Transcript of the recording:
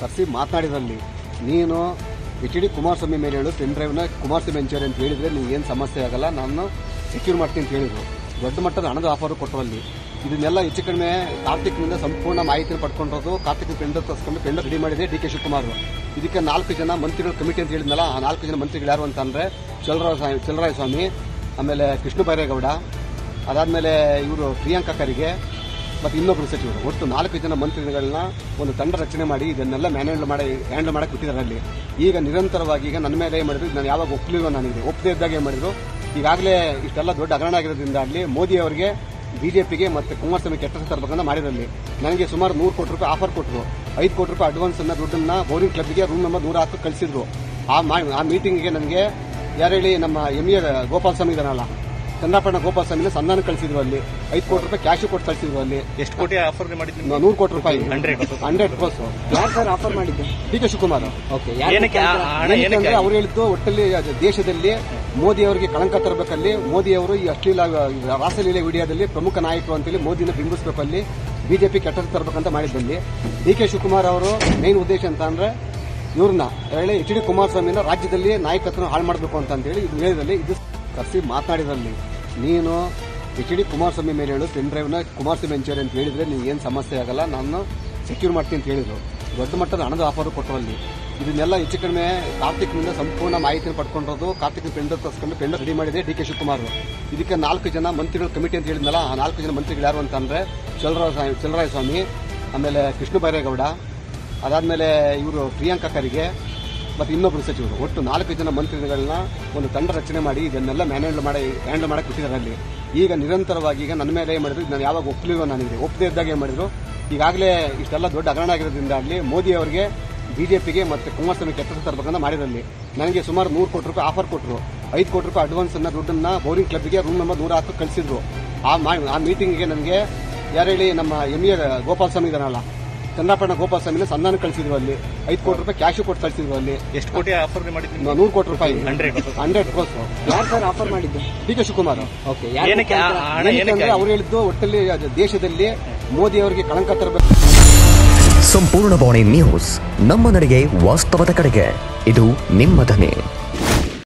ಕರೆಸಿ ಮಾತಾಡಿದಲ್ಲಿ ನೀನು H D Kumaraswamy ಮೇಲೆ ಹೇಳು ಪೆನ್ ಡ್ರೈವ್ನ ಕುಮಾರಸ್ವಾಮಿ ಎಂಚೂರಿ ಅಂತ ಹೇಳಿದ್ರೆ ನಿಮ್ಗೆ ಏನು ಸಮಸ್ಯೆ ಆಗಲ್ಲ, ನಾನು ಸೆಕ್ಯೂರ್ ಮಾಡ್ತೀನಿ ಅಂತ ಹೇಳಿದರು. ದೊಡ್ಡ ಮಟ್ಟದ ಹಣದ ಆಫರ್ ಕೊಟ್ಟರಲ್ಲಿ. ಇದನ್ನೆಲ್ಲ ಹೆಚ್ಚು ಕಡಿಮೆ ಕಾರ್ತಿಕ್ನಿಂದ ಸಂಪೂರ್ಣ ಮಾಹಿತಿಯನ್ನು ಪಡ್ಕೊಂಡಿರೋದು ಕಾರ್ತಿಕ್ ಪೆಂಡ ತರಿಸ್ಕೊಂಡು ಪೆಂಡ ರೆಡಿ ಮಾಡಿದೆ ಡಿ ಕೆ ಶಿವಕುಮಾರ್ ಇದಕ್ಕೆ ನಾಲ್ಕು ಜನ ಮಂತ್ರಿಗಳ ಕಮಿಟಿ ಅಂತ ಹೇಳಿದ್ನಲ್ಲ, ಆ ನಾಲ್ಕು ಜನ ಮಂತ್ರಿಗಳು ಯಾರು ಅಂತಂದರೆ ಚಲರಾಯ ಚಲರಾಯ ಸ್ವಾಮಿ ಆಮೇಲೆ ಕೃಷ್ಣ ಬೈರೇಗೌಡ, ಅದಾದಮೇಲೆ ಇವರು ಪ್ರಿಯಾಂಕಾ ಖರ್ಗೆ ಮತ್ತು ಇನ್ನೊಬ್ಬರು ಸಚಿವರು. ಒಟ್ಟು ನಾಲ್ಕು ಜನ ಮಂತ್ರಿಗಳನ್ನ ಒಂದು ತಂಡ ರಚನೆ ಮಾಡಿ ಇದನ್ನೆಲ್ಲ ಮ್ಯಾನೇಜ್ ಮಾಡಿ ಹ್ಯಾಂಡಲ್ ಮಾಡಕ್ಕೆ ಬಿಟ್ಟಿದ್ದಾರೆ ಅಲ್ಲಿ. ಈಗ ನಿರಂತರವಾಗಿ ಈಗ ನನ್ನ ಮೇಲೆ ಏನು ಮಾಡಿದ್ರು ನಾನು ಯಾವಾಗ ಒಪ್ಪಲಿಲ್ಲ ನನಗೆ ಒಪ್ಪದೇ ಇದ್ದಾಗ ಏನು ಮಾಡಿದ್ರು, ಈಗಾಗಲೇ ಇಷ್ಟೆಲ್ಲ ದೊಡ್ಡ ಹಗರಣ ಆಗಿರೋದ್ರಿಂದ ಅಲ್ಲಿ ಮೋದಿ ಅವರಿಗೆ ಬಿಜೆಪಿಗೆ ಮತ್ತು ಕುಮಾರಸ್ವಾಮಿ ಕೆಟ್ಟ ತರಬೇಕಂತ ಮಾಡಿರಲ್ಲಿ ನನಗೆ ಸುಮಾರು ನೂರು ಕೋಟಿ ರೂಪಾಯಿ ಆಫರ್ ಕೊಟ್ಟರು ಐದು ಕೋಟಿ ರೂಪಾಯಿ ಅಡ್ವಾನ್ಸ್ ಅನ್ನ ದುಡ್ಡನ್ನ ಬೋರಿಂಗ್ ಕ್ಲಬ್ಗೆ ರೂಮ್ ನಂಬರ್ ನೂರ ಹತ್ತು ಕಳಿಸಿದ್ರು. ಆ ಮೀಟಿಂಗ್ಗೆ ನನಗೆ ಯಾರು ಹೇಳಿ ನಮ್ಮ ಎಂ ಎ ಗೋಪಾಲ ಸ್ವಾಮಿ ಇದಾನಲ್ಲ ಚಂದ್ರಪಟ್ಟಣ ಗೋಪಾಲಸ್ವಾಮಿ ಸಂಧಾನ ಕಳಿಸಿದ್ರು ಅಲ್ಲಿ. ಐದು ಕೋಟಿ ರೂಪಾಯಿ ಕ್ಯಾಶ್ ಕೊಟ್ಟು ಕಳಿಸಿದ್ರು ಅಲ್ಲಿ. ಎಷ್ಟು ಕೋಟಿ ಆಫರ್ ಮಾಡಿದ್ರು ನೂರು ಕೋಟಿ ರೂಪಾಯಿ. ಹಂಡ್ರೆಡ್ ಕ್ರೋಸ್ ಯಾರು ಸರ್ ಆಫರ್ ಮಾಡಿದ್ದು? D K Shivakumar. ಓಕೆ ಏನಕ್ಕೆ ಅವ್ರು ಹೇಳಿದ್ದು ಒಟ್ಟಲ್ಲಿ ದೇಶದಲ್ಲಿ ಮೋದಿ ಅವರಿಗೆ ಕಳಂಕ ತರಬೇಕಲ್ಲಿ. ಮೋದಿ ಅವರು ಈ ಅಶ್ಲೀಲ ರಾಸಲೀಲೆ ವಿಡಿಯೋದಲ್ಲಿ ಪ್ರಮುಖ ನಾಯಕರು ಅಂತೇಳಿ ಮೋದಿನ ಬಿಂಬಿಸಬೇಕಲ್ಲಿ. ಬಿಜೆಪಿ ಕೆಟ್ಟ ಹೆಸರು ತರಬೇಕಂತ ಮಾಡಿದ್ದಲ್ಲಿ. ಡಿ ಕೆ ಶಿವಕುಮಾರ್ ಅವರು ಮೇನ್ ಉದ್ದೇಶ ಅಂತ ಅಂದ್ರೆ ಇವ್ರನ್ನ ಹೇಳಿ ಎಚ್ ಡಿ ಕುಮಾರಸ್ವಾಮಿನ ರಾಜ್ಯದಲ್ಲಿ ನಾಯಕತ್ವ ಹಾಳು ಮಾಡಬೇಕು ಅಂತ ಹೇಳಿ ಇದು ಹೇಳಿದಲ್ಲಿ ಇದು ಕರೆಸಿ ಮಾತನಾಡಿದ್ರಲ್ಲಿ. ನೀನು ಎಚ್ ಡಿ ಕುಮಾರಸ್ವಾಮಿ ಮೇಲೆ ಹೇಳು ಪೆನ್ ಡ್ರೈವ್ನ ಕುಮಾರಸ್ವಾಮಿ ಎಂಚೂರಿ ಅಂತ ಹೇಳಿದ್ರೆ ನಿಮ್ಗೆ ಏನು ಸಮಸ್ಯೆ ಆಗಲ್ಲ, ನಾನು ಸೆಕ್ಯೂರ್ ಮಾಡ್ತೀನಿ ಅಂತ ಹೇಳಿದ್ರು. ದೊಡ್ಡ ಮಟ್ಟದ ಹಣದ ಆಫರ್ ಕೊಟ್ಟರಲ್ಲಿ ಇದನ್ನೆಲ್ಲ ಹೆಚ್ಚು ಕಡಿಮೆ ಕಾರ್ತಿಕ್ನಿಂದ ಸಂಪೂರ್ಣ ಮಾಹಿತಿಯನ್ನು ಪಡ್ಕೊಂಡಿರೋದು ಕಾರ್ತಿಕ್ ಪೆಂಡ್ ತರಿಸ್ಕೊಂಡು ಪೆಂಡ್ ರೆಡಿ ಮಾಡಿದೆ ಡಿ ಕೆ ಶಿವಕುಮಾರ್ ಇದಕ್ಕೆ ನಾಲ್ಕು ಜನ ಮಂತ್ರಿಗಳ ಕಮಿಟಿ ಅಂತ ಹೇಳಿದ್ನಲ್ಲ, ಆ ನಾಲ್ಕು ಜನ ಮಂತ್ರಿಗಳು ಯಾರು ಅಂತಂದರೆ ಚಲರಾಯ ಚಲರಾಯ ಸ್ವಾಮಿ ಆಮೇಲೆ ಕೃಷ್ಣ ಬೈರೇಗೌಡ, ಅದಾದಮೇಲೆ ಇವರು ಪ್ರಿಯಾಂಕಾ ಖರ್ಗೆ ಮತ್ತು ಇನ್ನೊಬ್ಬರು ಸಚಿವರು. ಒಟ್ಟು ನಾಲ್ಕು ಜನ ಮಂತ್ರಿಗಳನ್ನ ಒಂದು ತಂಡ ರಚನೆ ಮಾಡಿ ಇದನ್ನೆಲ್ಲ ಮ್ಯಾನೇಜ್ ಮಾಡಿ, ಹ್ಯಾಂಡಲ್ ಮಾಡಕ್ಕೆ ಕೊಟ್ಟಿದ್ದಾರೆ ಅಲ್ಲಿ. ಈಗ ನಿರಂತರವಾಗಿ ಈಗ ನನ್ನ ಮೇಲೆ ಮಾಡಿದ್ರು ನಾನು ಯಾವಾಗ ಒಪ್ಪಲಿಲ್ಲ ನನಗೆ ಒಪ್ಪದೇ ಇದ್ದಾಗ ಏನು ಮಾಡಿದ್ರು, ಈಗಾಗಲೇ ಇಷ್ಟೆಲ್ಲ ದೊಡ್ಡ ಹಗರಣ ಆಗಿರೋದ್ರಿಂದ ಅಲ್ಲಿ ಮೋದಿ ಅವರಿಗೆ ಬಿಜೆಪಿಗೆ ಮತ್ತು ಕುಮಾರಸ್ವಾಮಿ ಕೆಟ್ಟ ತರಬೇಕಂತ ಮಾಡಿದ್ರಲ್ಲಿ. ನನಗೆ ಸುಮಾರು ನೂರು ಕೋಟಿ ರೂಪಾಯಿ ಆಫರ್ ಕೊಟ್ಟರು ಐದು ಕೋಟಿ ರೂಪಾಯಿ ಅಡ್ವಾನ್ಸ್ ಅನ್ನ ದುಡ್ಡನ್ನ ಬೋರಿಂಗ್ ಕ್ಲಬ್ಗೆ ರೂಮ್ ನಂಬರ್ ನೂರ ಹತ್ತು ಕಳಿಸಿದ್ರು. ಆ ಮೀಟಿಂಗ್ಗೆ ನನಗೆ ಯಾರು ಹೇಳಿ ನಮ್ಮ ಎಂ ಎ ಗೋಪಾಲ ಸ್ವಾಮಿ ಇದಾನಲ್ಲ ಚಂದ್ರಪಟ್ಟಣ ಗೋಪಾಲ ಸ್ವಾಮಿ ಸಂಧಾನ ಕಳಿಸಿದ್ರು ಅಲ್ಲಿ. ಐದು ಕೋಟಿ ರೂಪಾಯಿ ಕ್ಯಾಶ್ ಕೊಟ್ಟು ಕಳಿಸಿದ್ರು ಅಲ್ಲಿ. ಎಷ್ಟು ಕೋಟಿ ಆಫರ್ ಮಾಡಿದ್ರು? ನೂರು ಕೋಟಿ ರೂಪಾಯಿ. ಹಂಡ್ರೆಡ್ ಹಂಡ್ರೆಡ್ ಕ್ರೋಸ್ ಯಾರು ಸರ್ ಆಫರ್ ಮಾಡಿದ್ದು? D K Shivakumar. ಓಕೆ ಏನಕ್ಕೆ ಅವ್ರು ಹೇಳಿದ್ದು ಒಟ್ಟಲ್ಲಿ ದೇಶದಲ್ಲಿ ಮೋದಿ ಅವರಿಗೆ ಕಳಂಕ ತರಬೇಕು. ಸಂಪೂರ್ಣ ಬಾಣಿ ನ್ಯೂಸ್ ನಮ್ಮ ನಡೆಗೆ ವಾಸ್ತವದ ಕಡೆಗೆ. ಇದು ನಿಮ್ಮ ಧ್ವನಿ.